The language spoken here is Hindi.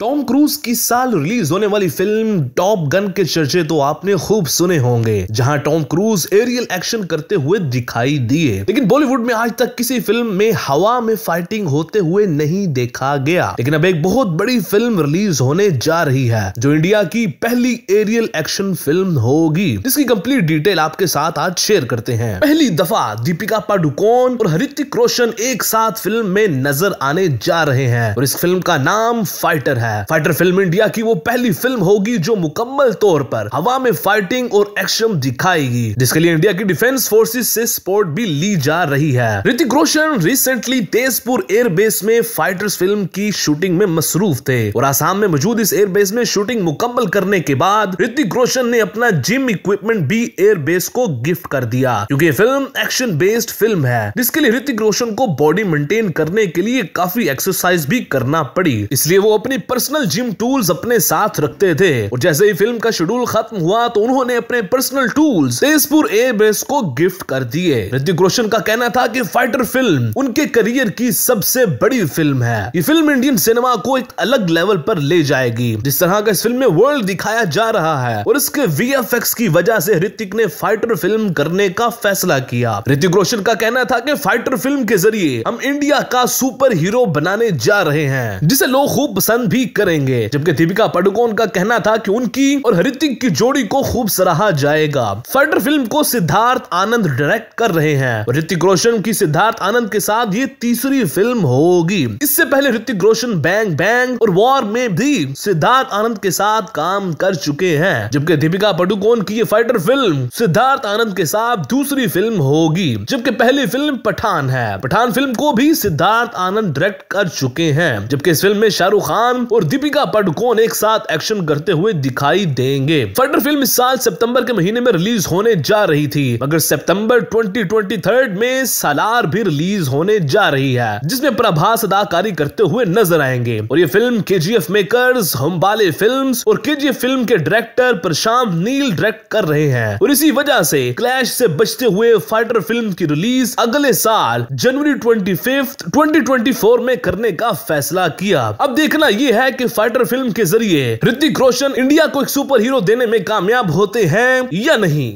टॉम क्रूज की साल रिलीज़ होने वाली फ़िल्म टॉप गन के चर्चे तो आपने खूब सुने होंगे, जहाँ टॉम क्रूज एरियल एक्शन करते हुए दिखाई दिए। लेकिन बॉलीवुड में आज तक किसी फ़िल्म में हवा में फाइटिंग होते हुए नहीं देखा गया। लेकिन अब एक बहुत बड़ी फ़िल्म रिलीज़ होने जा रही है, जो इंडिया की पहली एरियल एक्शन फ़िल्म होगी। जिसकी कंप्लीट डिटेल आपके साथ आज शेयर करते हैं। पहली दफ़ा दीपिका पाडुकोन और हृतिक रोशन एक साथ फ़िल्म में नज़र आने जा रहे हैं, और इस फ़िल्म का नाम फाइटर है। है फाइटर फ़िल्म इंडिया की वो पहली फ़िल्म होगी जो मुकम्मल तौर पर हवा में फाइटिंग और एक्शन दिखाएगी। जिसके लिए इंडिया की डिफेंस फोर्सेस से सपोर्ट भी ली जा रही है। ऋतिक रोशन रिसेंटली तेजपुर एयरबेस में फाइटर्स फ़िल्म की शूटिंग में मसरूफ थे और आसाम में मौजूद इस एयरबेस में शूटिंग मुकम्मल करने के बाद ऋतिक रोशन ने अपना जिम इक्विपमेंट भी एयरबेस को गिफ्ट कर दिया। क्योंकि फ़िल्म एक्शन बेस्ड फ़िल्म है। जिसके लिए ऋतिक रोशन को बॉडी मेंटेन करने के लिए काफ़ी एक्सरसाइज भी करना पड़ी। इसलिए वो अपनी पर्सनल जिम टूल्स अपने साथ रखते थे। और जैसे ही फ़िल्म का शेड्यूल खत्म हुआ तो उन्होंने अपने personal tools Tezpur air base को गिफ्ट कर दिए। ऋतिक रोशन का कहना था कि फाइटर फ़िल्म उनके करियर की सबसे बड़ी फ़िल्म है। ये फ़िल्म इंडियन सिनेमा को एक अलग लेवल पर ले जाएगी, जिस तरह का इस फ़िल्म में वर्ल्ड दिखाया जा रहा है। और इसके वीएफएक्स की वजह से ऋतिक ने फाइटर फ़िल्म करने का फैसला किया। ऋतिक रोशन का कहना था कि फाइटर फ़िल्म के ज़रिए हम इंडिया का सुपर हीरो बनाने जा रहे हैं, जिसे लोग खूब पसंद भी करेंगे। जबकि दीपिका पाडुकोन का कहना था कि उनकी और हृतिक की जोड़ी को खूब सराहा जाएगा। फाइटर फ़िल्म को सिद्धार्थ आनंद डायरेक्ट कर रहे हैं। ऋतिक रोशन की सिद्धार्थ आनंद के साथ ये तीसरी फ़िल्म होगी। इससे पहले ऋतिक रोशन बैंग बैंग और वॉर में भी सिद्धार्थ आनंद के साथ काम कर चुके हैं। जबकि दीपिका पाडुकोन की ये फाइटर फ़िल्म सिद्धार्थ आनंद के साथ दूसरी फ़िल्म होगी। जबकि पहली फ़िल्म पठान है। पठान फ़िल्म को भी सिद्धार्थ आनंद डायरेक्ट कर चुके हैं। जबकि इस फ़िल्म में शाहरुख खान और दीपिका पाडुकोन एक साथ एक्शन करते हुए दिखाई देंगे। फाइटर फ़िल्म इस साल सितंबर के महीने में रिलीज़ होने जा रही थी, मगर सितंबर 2023 में सालार भी रिलीज़ होने जा रही है, जिसमें प्रभास अदाकारी करते हुए नज़र आएँगे। और ये फ़िल्म के जी एफ़ मेकर्स, हमबाले फ़िल्म और के जी एफ़ फ़िल्म के डायरेक्टर प्रशांत नील डायरेक्ट कर रहे हैं। और इसी वजह से क्लैश से बचते हुए फाइटर फ़िल्म की रिलीज़ अगले साल जनवरी ट्वेंटी फिफ्थ में करने का फैसला किया। अब देखना यह है कि फाइटर फ़िल्म के ज़रिए ऋतिक रोशन इंडिया को एक सुपर हीरो देने में कामयाब होते हैं या नहीं?